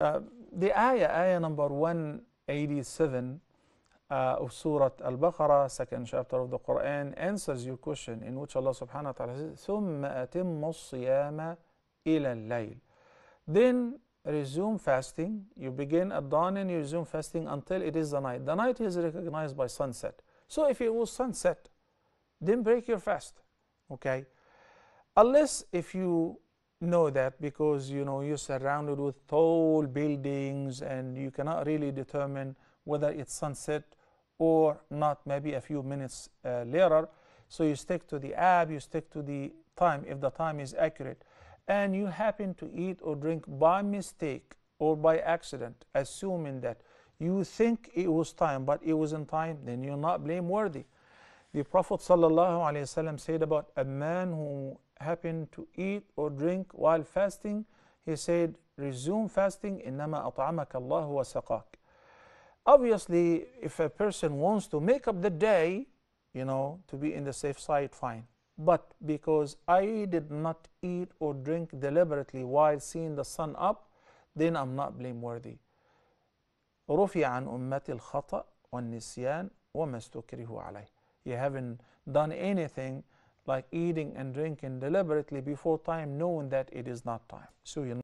Uh, the ayah, ayah number 187 uh, of Surah Al-Baqarah, second chapter of the Quran, answers your question in which Allah subhanahu wa ta'ala says, ثُمَّ أَتِمُّ الصِّيَامَ إِلَى اللَّيْلِ Then resume fasting. You begin at dawn and you resume fasting until it is the night. The night is recognized by sunset. So if it was sunset, then break your fast. Okay? Unless if you know that because you know you're surrounded with tall buildings and you cannot really determine whether it's sunset or not maybe a few minutes uh, later. So you stick to the app you stick to the time if the time is accurate. And you happen to eat or drink by mistake or by accident assuming that you think it was time but it wasn't time then you're not blameworthy. The prophet ﷺ said about a man who happened to eat or drink while fasting he said resume fasting إنما أطعمك الله وسقاك obviously if a person wants to make up the day you know to be in the safe side fine but because I did not eat or drink deliberately while seeing the sun up then I'm not blameworthy رفع عن أمتي الخطأ والنسيان وما استكرهوا عليه you haven't done anything like eating and drinking deliberately before time knowing that it is not time. So you